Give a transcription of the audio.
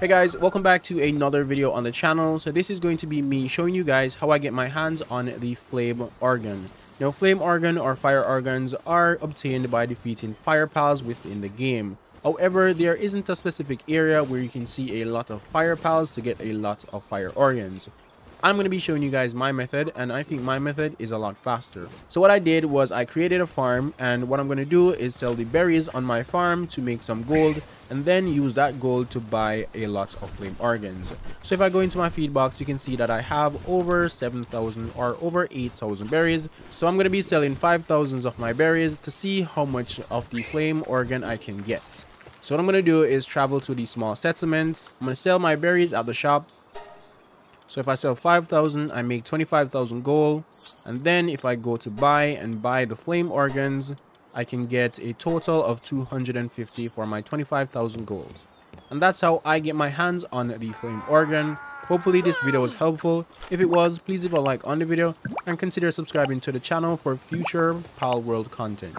Hey guys, welcome back to another video on the channel. So this is going to be me showing you guys how I get my hands on the flame organ. Now flame organ or fire organs are obtained by defeating fire pals within the game. However, there isn't a specific area where you can see a lot of fire pals to get a lot of fire organs. I'm going to be showing you guys my method and I think my method is a lot faster. So what I did was I created a farm and what I'm going to do is sell the berries on my farm to make some gold and then use that gold to buy a lot of flame organs. So if I go into my feed box you can see that I have over 7,000 or over 8,000 berries. So I'm going to be selling 5,000 of my berries to see how much of the flame organ I can get. So what I'm going to do is travel to the small settlements. I'm going to sell my berries at the shop so if I sell 5,000, I make 25,000 gold. And then if I go to buy and buy the flame organs, I can get a total of 250 for my 25,000 gold. And that's how I get my hands on the flame organ. Hopefully this video was helpful. If it was, please leave a like on the video and consider subscribing to the channel for future Palworld content.